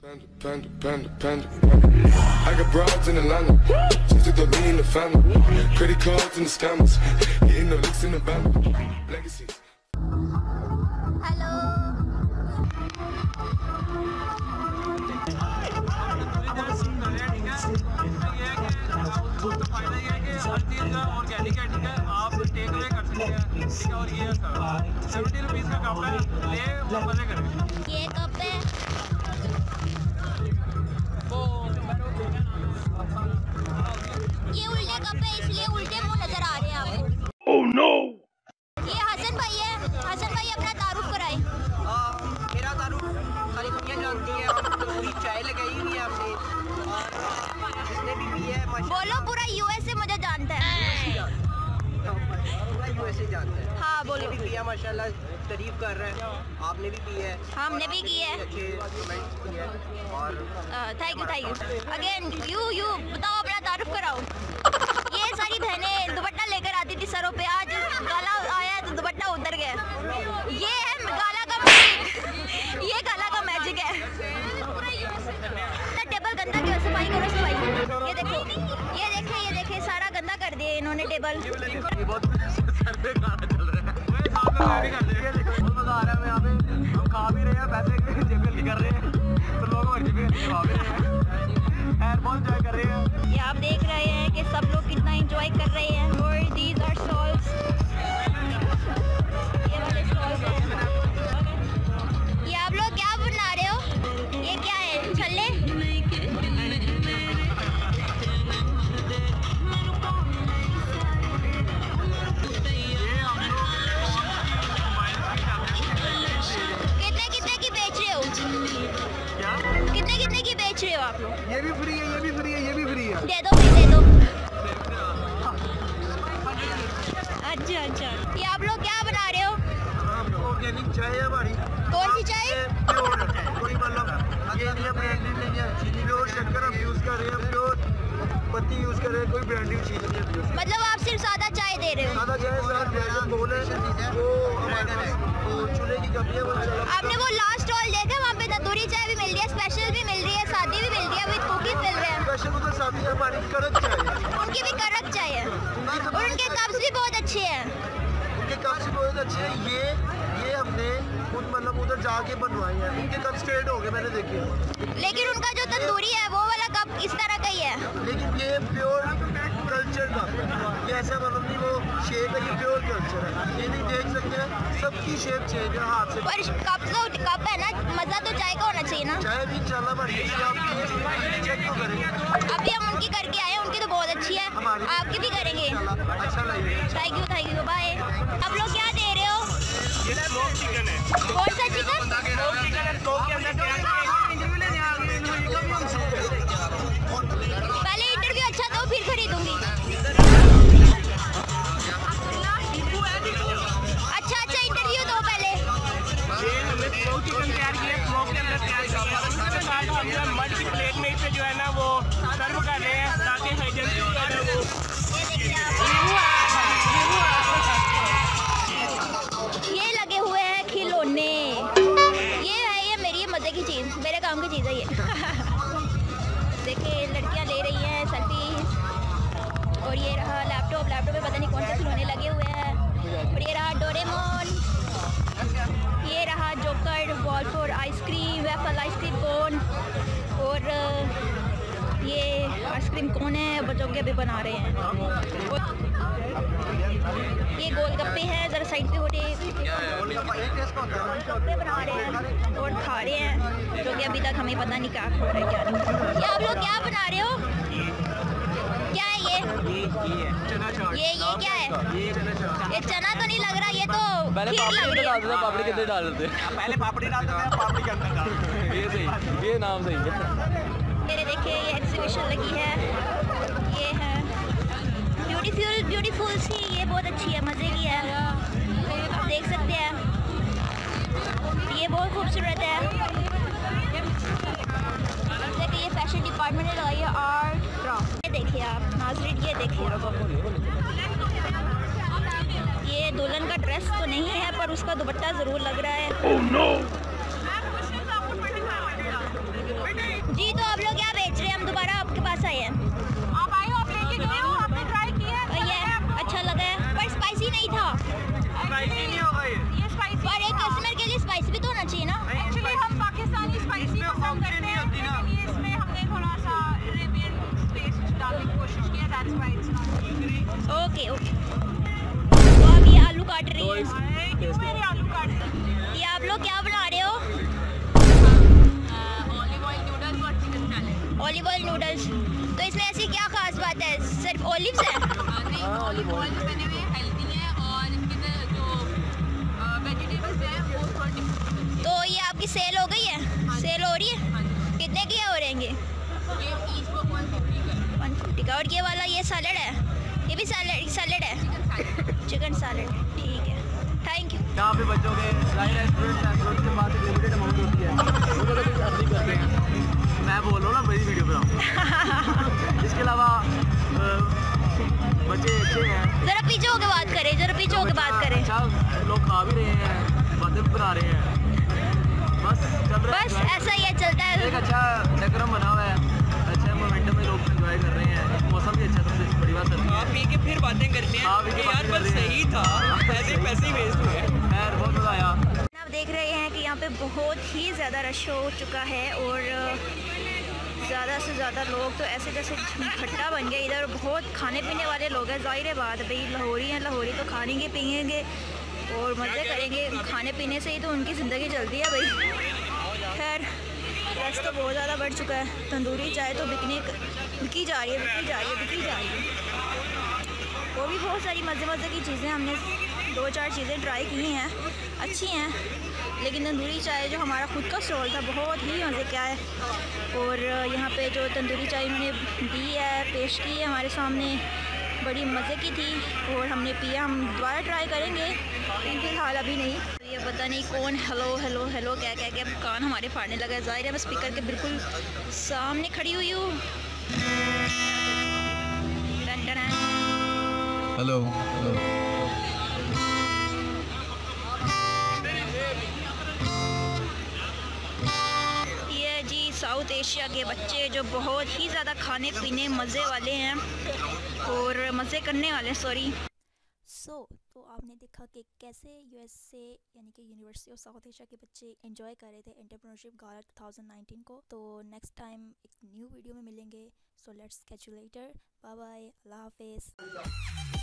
Panda, panda, panda, panda. I got broads in Atlanta. Just to throw me in the family. Credit cards and the scammers. Getting no licks in the band. Legacies. Hello organic है ठीक है आप take away कर सकते हैं ठीक है और ये सेवेंटी रुपीज़ का कप है ले वो मजे करें चाय लगाई हुई है आपने और जिसने भी पी है बोलो पूरा यूएसए मुझे जानता है। पूरा यूएसए जानता है। हाँ बोलो। भी पिया माशाल्लाह तारीफ़ कर रहे है। आपने भी पी है। हमने भी की है। हैं। और thank you thank you again you you बताओ अपना तारुफ कराओ। ये सारी बहनें दुपट्टा लेकर आती थी सरों पे आज गाला आया तो दुपट्टा उतर गया ये है गाला का मैजिक ये गाला का मैजिक है ना टेबल गंदा क्यों है? सफ़ाई करो सफ़ाई ये देखो ये देखे ये देखे सारा गंदा कर दिया इन्होंने टेबल। आप देख रहे हैं कि सब लोग कितना एंजॉय कर रहे मैं रहे हो आप लोग। ये भी फ्री है ये भी फ्री है ये भी फ्री है। दे दो फिर दे दो। अच्छा अच्छा। ये आप लोग क्या बना रहे हो? ऑर्गेनिक चाय है हमारी। कौन सी चाय? कोई मतलब ये नहीं है ब्रांडेड नहीं है। चीनी प्योर शक्कर हम यूज़ कर रहे हैं प्योर पत्ती यूज़ कर रहे हैं कोई ब्रांडेड चीज़ नहीं है मतलब आप सिर्फ़ सादा चाय दे रहे हो? सादा चाय साथ ड्रैगन बोल है। वो हमारे पास वो चूल्हे की कपड़ी है वो चला। आपने वो लास्ट स्टॉल देखा वहाँ उनके कप्स भी बहुत अच्छे हैं। उनके कप से बहुत अच्छे हैं। ये ये हमने खुद मतलब उधर जाके बनवाए हैं। उनके कप स्ट्रेट हो गए मैंने देखे। लेकिन उनका जो तंदूरी है वो वाला कप इस तरह का ही है। लेकिन ये प्योर कल्चर का। ये ऐसा मतलब नहीं वो शेप है ये प्योर कल्चर है। ये नहीं देख सकते हैं सबकी शेप चेंज है हाथ से। पर कप तो कप है ना मज़ा तो चाय का होना चाहिए ना। चाहे भी चला बढ़िया ये आप चेक तो करेंगे अभी हम उनकी करके आए हैं उनकी तो बहुत अच्छी है। आपकी भी ये लगे हुए हैं खिलौने। ये है, ये मेरी मज़े की चीज़, मेरे काम की चीज़ है ये। देखिए, लड़कियाँ ले रही हैं सेल्फी और ये रहा लैपटॉप लैपटॉप में पता नहीं कौन से खिलौने लगे हुए हैं। और ये रहा डोरेमोन ये रहा जोकर बॉल और ये आइसक्रीम कौन है? बच्चों के अभी बना रहे हैं। ये गोलगप्पे हैं, ज़रा साइड पे होते गोलगप्पे बना रहे हैं और खा रहे हैं, जो कि अभी तक हमें पता नहीं क्या खा रहे हैं, क्या नहीं। आप लोग क्या बना रहे हो? है। ये ये ये क्या है ये चना तो नहीं लग रहा ये तो खीर लग रही है। पापड़ी कितने डाल देते? पहले पापड़ी डालते थे पापड़ी के अंदर डालते थे ये सही ये नाम सही है। मेरे देखिए ये एग्जीबिशन लगी है। ये है। ब्यूटीफुल ब्यूटीफुल सी ये बहुत अच्छी है मज़े की है। आप देख सकते हैं। ये बहुत खूबसूरत है। आप नाजरीन ये देखिए। ये दुल्हन का ड्रेस तो नहीं है, पर उसका दुपट्टा ज़रूर लग रहा है। क्या बना रहे हो? ऑलिव ऑयल नूडल्स और chicken salad olive oil noodles तो इसमें ऐसी क्या खास बात है? सिर्फ़ ऑलिव्स है? ऑलिव ऑयल बने हुए हेल्दी है और इनके जो वेजिटेबल्स हैं वो थोड़ा तो ये आपकी सेल हो गई है? सेल हो रही है? कितने की हो रहेंगे? ये वन फिफ्टी का और ये वाला ये सैलड है? ये भी सैलड सैलड है? चिकन सैलड ठीक है। थैंक यू यहाँ पे बच्चों है हैं के हैं बस चल रहा है बस ऐसा ही है चलता एक अच्छा डेकोरम बना हुआ है। अच्छा मोमेंटम में लोग एंजॉय कर रहे हैं। मौसम भी अच्छा सबसे बड़ी बात है। आप पी के फिर बातें करते हाँ, कि यार पर कर रहे सही था। ऐसे पैसे वेस्ट हुए। खैर बहुत मज़ा आया। आप देख रहे हैं कि यहाँ पे बहुत ही ज़्यादा रश हो चुका है और ज़्यादा से ज़्यादा लोग तो ऐसे जैसे इकट्ठा बन गए इधर। बहुत खाने पीने वाले लोग हैं। ज़ाहिर है बात भाई लाहौरी हैं लाहौरी तो खाएँगे पियेंगे। और मज़े करेंगे खाने पीने से ही तो उनकी ज़िंदगी चलती है भाई। खैर रश तो बहुत ज़्यादा बढ़ चुका है। तंदूरी चाय तो बिकने बिकी जा रही है, बिकी जा रही है, बिकी जा रही है। और भी बहुत सारी मज़े मज़े की चीज़ें हमने दो चार चीज़ें ट्राई की हैं। अच्छी हैं, लेकिन तंदूरी चाय जो हमारा खुद का स्टॉल था, बहुत ही मज़े का है। और यहाँ पे जो तंदूरी चाय उन्होंने दी है, पेश की है हमारे सामने बड़ी मज़े की थी और हमने पिया, हम दोबारा ट्राई करेंगे, लेकिन फ़िलहाल अभी नहीं। ये पता नहीं कौन हेलो हेलो हेलो क्या क्या क्या, कान हमारे फाड़ने लगा ज़ाहिर है मैं स्पीकर के बिल्कुल सामने खड़ी हुई हूँ। हेलो हेलो साउथ एशिया के बच्चे जो बहुत ही ज़्यादा खाने पीने मज़े वाले हैं और मज़े करने वाले सॉरी सो so, तो आपने देखा कि कैसे यूएसए यानी कि यूनिवर्सिटी ऑफ़ साउथ एशिया के बच्चे एंजॉय कर रहे थे एंटरप्रेन्योरशिप गाला 2019 को। तो नेक्स्ट टाइम एक न्यू वीडियो में मिलेंगे। So let's catch you later bye bye अल्लाह हाफिज़।